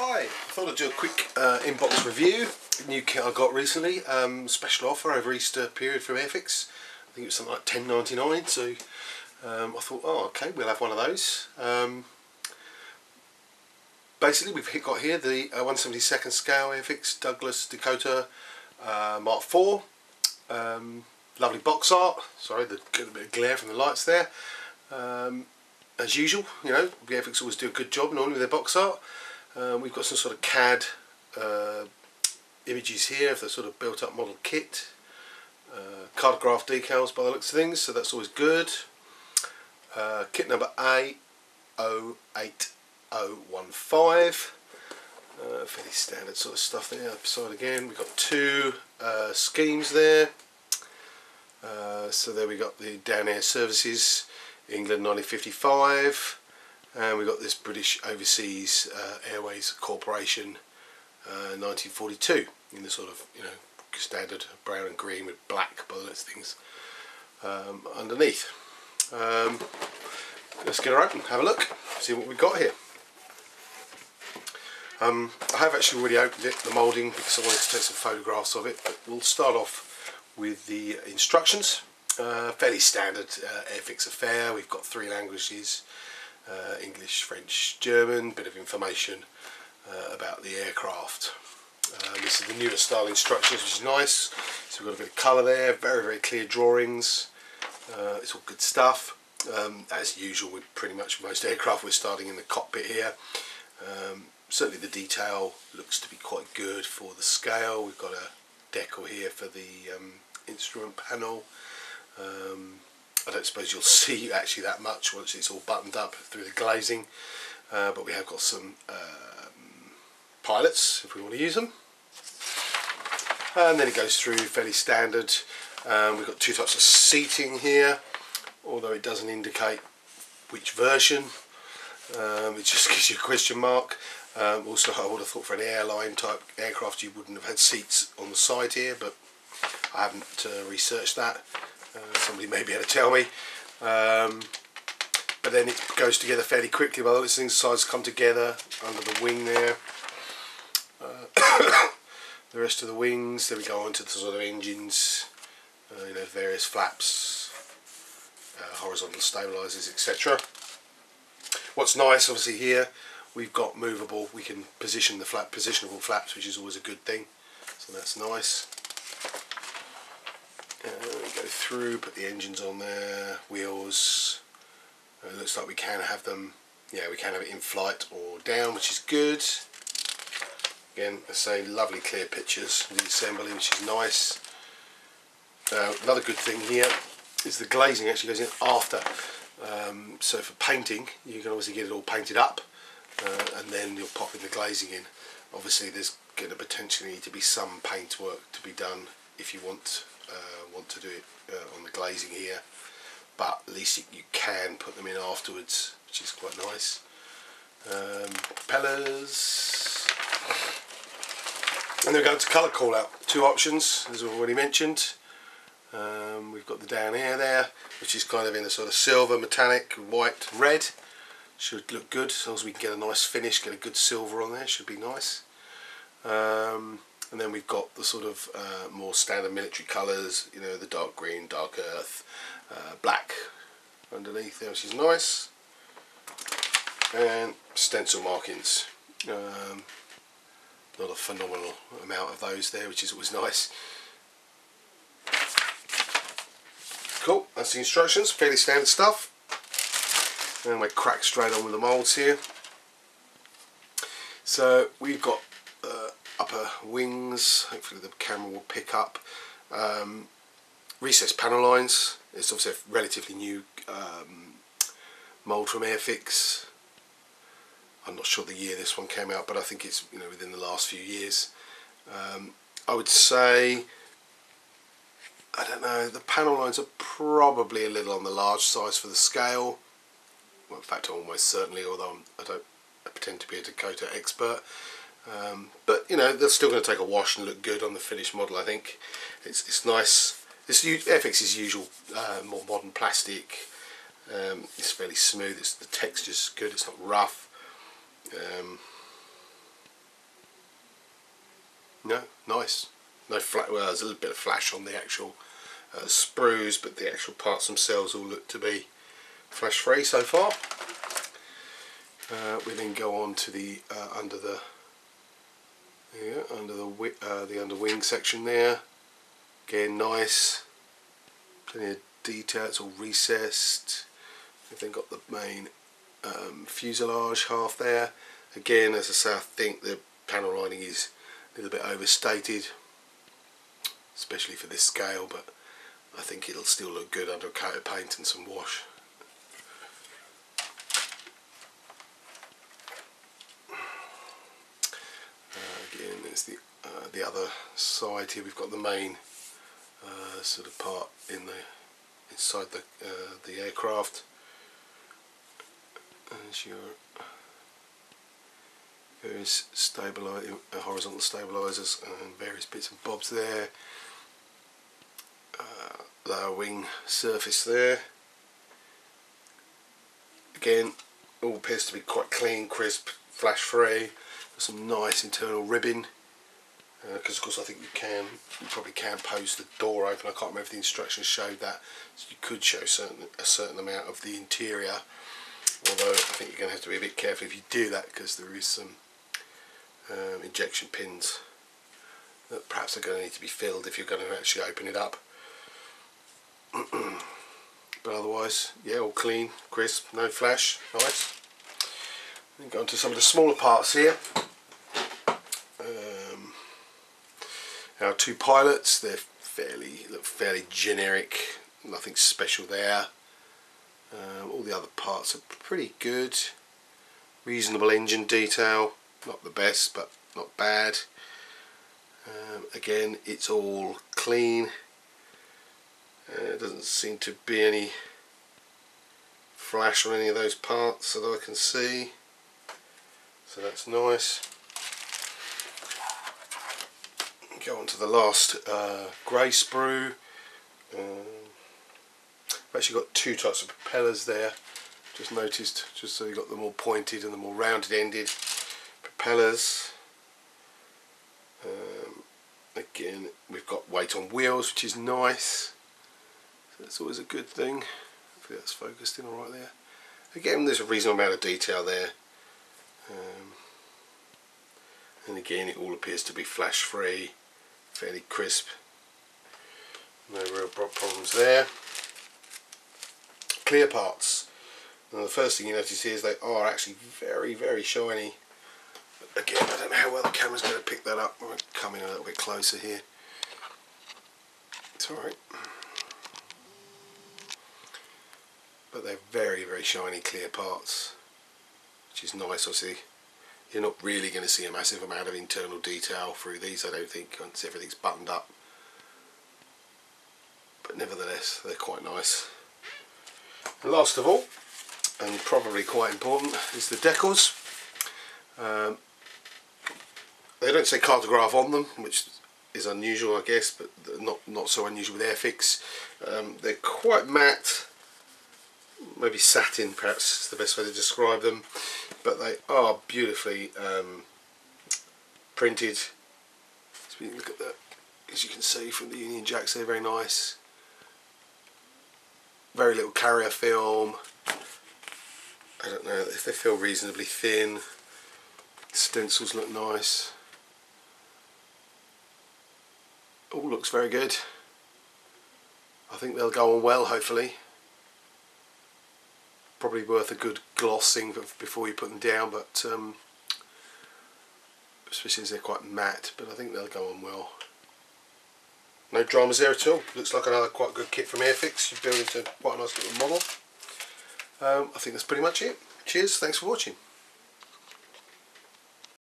Hi, I thought I'd do a quick uh, inbox review. New kit I got recently, um, special offer over Easter period from Airfix. I think it was something like ten ninety nine. So um, I thought, oh, okay, we'll have one of those. Um, basically, we've got here the uh, 172nd scale Airfix Douglas Dakota uh, Mark IV. Um, lovely box art. Sorry, the a bit of glare from the lights there. Um, as usual, you know, Airfix always do a good job normally with their box art. Um, we've got some sort of CAD uh, images here of the sort of built up model kit. Uh, decals by the looks of things, so that's always good. Uh, kit number A08015. Uh, fairly standard sort of stuff there. Upside again, we've got two uh, schemes there. Uh, so there we got the Dan-Air Services, England 1955 and we've got this British Overseas uh, Airways Corporation uh, 1942 in the sort of you know standard brown and green with black bullets things um, underneath. Um, let's get her open, have a look, see what we've got here. Um, I have actually already opened it, the moulding, because I wanted to take some photographs of it, but we'll start off with the instructions. Uh, fairly standard uh, Airfix affair, we've got three languages, uh, English, French, German, bit of information uh, about the aircraft. Um, this is the newer style instructions which is nice, so we've got a bit of colour there, very very clear drawings, uh, it's all good stuff. Um, as usual with pretty much most aircraft we're starting in the cockpit here. Um, certainly the detail looks to be quite good for the scale. We've got a decal here for the um, instrument panel. Um, I don't suppose you'll see actually that much once it's all buttoned up through the glazing. Uh, but we have got some um, pilots if we want to use them. And then it goes through fairly standard. Um, we've got two types of seating here although it doesn't indicate which version. Um, it just gives you a question mark. Um, also I would have thought for an airline type aircraft you wouldn't have had seats on the side here but I haven't uh, researched that somebody may be able to tell me. Um, but then it goes together fairly quickly by the looks things. Sides come together under the wing there. Uh, the rest of the wings, then we go on to the sort of engines, uh, you know, various flaps, uh, horizontal stabilizers, etc. What's nice, obviously, here we've got movable. We can position the flap, positionable flaps, which is always a good thing. So that's nice. Through, put the engines on there, wheels. Uh, looks like we can have them, yeah, we can have it in flight or down, which is good. Again, I say lovely clear pictures of the assembly, which is nice. Uh, another good thing here is the glazing actually goes in after. Um, so for painting, you can obviously get it all painted up, uh, and then you'll pop in the glazing in. Obviously, there's going to potentially need to be some paint work to be done if you want uh, want to do it uh, on the glazing here but at least you can put them in afterwards which is quite nice. Um, propellers and then we go to colour call out two options as I've already mentioned. Um, we've got the Dan-Air there which is kind of in a sort of silver metallic white red. Should look good as long as we can get a nice finish get a good silver on there should be nice. Um, and then we've got the sort of uh, more standard military colours you know the dark green dark earth uh, black underneath there which is nice. And stencil markings. Um, not a phenomenal amount of those there which is always nice. Cool that's the instructions fairly standard stuff. And we crack straight on with the moulds here. So we've got upper wings, hopefully the camera will pick up. Um, recessed panel lines, it's obviously a relatively new um, mould from Airfix. I'm not sure the year this one came out, but I think it's you know within the last few years. Um, I would say, I don't know, the panel lines are probably a little on the large size for the scale. Well, in fact, almost certainly, although I'm, I do not pretend to be a Dakota expert. Um, but you know they're still going to take a wash and look good on the finished model. I think it's it's nice. This Airfix's usual uh, more modern plastic. Um, it's fairly smooth. It's, the texture's good. It's not rough. Um, No, nice. No flat. Well, there's a little bit of flash on the actual uh, sprues, but the actual parts themselves all look to be flash free so far. Uh, we then go on to the uh, under the yeah, under the uh, the under wing section there. Again, nice. Plenty of detail. It's all recessed. We've then got the main um, fuselage half there. Again, as I say, I think the panel lining is a little bit overstated, especially for this scale, but I think it'll still look good under a coat of paint and some wash. Uh, there's the uh, the other side here. We've got the main uh, sort of part in the inside the uh, the aircraft. As your various stabilizer, uh, horizontal stabilizers and various bits and bobs there. Uh, lower wing surface there. Again, all appears to be quite clean, crisp, flash free. some nice internal ribbing because uh, of course I think you can you probably can pose the door open. I can't remember the instructions showed that. So you could show certain a certain amount of the interior although I think you're going to have to be a bit careful if you do that because there is some um, injection pins that perhaps are going to need to be filled if you're going to actually open it up. But otherwise yeah all clean crisp no flash nice. Then go on to some of the smaller parts here our two pilots they're fairly look fairly generic. Nothing special there. Um, all the other parts are pretty good. Reasonable engine detail not the best but not bad. Um, again it's all clean. Uh, doesn't seem to be any flash on any of those parts that I can see. So that's nice go on to the last uh, grey sprue um, I've actually got two types of propellers there. Just noticed just so you've got the more pointed and the more rounded ended propellers. Um, again we've got weight on wheels which is nice. So that's always a good thing. Hopefully that's focused in alright there. Again there's a reasonable amount of detail there. Um, and again it all appears to be flash free fairly crisp no real problems there clear parts the first thing you notice here is they are actually very very shiny again, I don't know how well the camera's going to pick that up. I'm coming a little bit closer here. It's alright. But they're very, very shiny, clear parts, which is nice. Obviously, you're not really going to see a massive amount of internal detail through these, I don't think, once everything's buttoned up. But nevertheless, they're quite nice. And last of all, and probably quite important, is the decals. Um, they don't say Cartograf on them, which is unusual, I guess, but not not so unusual with Airfix. Um, they're quite matte, maybe satin, perhaps is the best way to describe them, but they are beautifully um, printed. So look at that, as you can see from the Union Jacks, they're very nice. Very little carrier film. I don't know if they feel reasonably thin. Stencils look nice. all looks very good I think they'll go on well hopefully probably worth a good glossing before you put them down but um, especially as they're quite matte but I think they'll go on well. No dramas there at all. Looks like another quite good kit from Airfix. You're building into quite a nice little model. Um, I think that's pretty much it. Cheers. Thanks for watching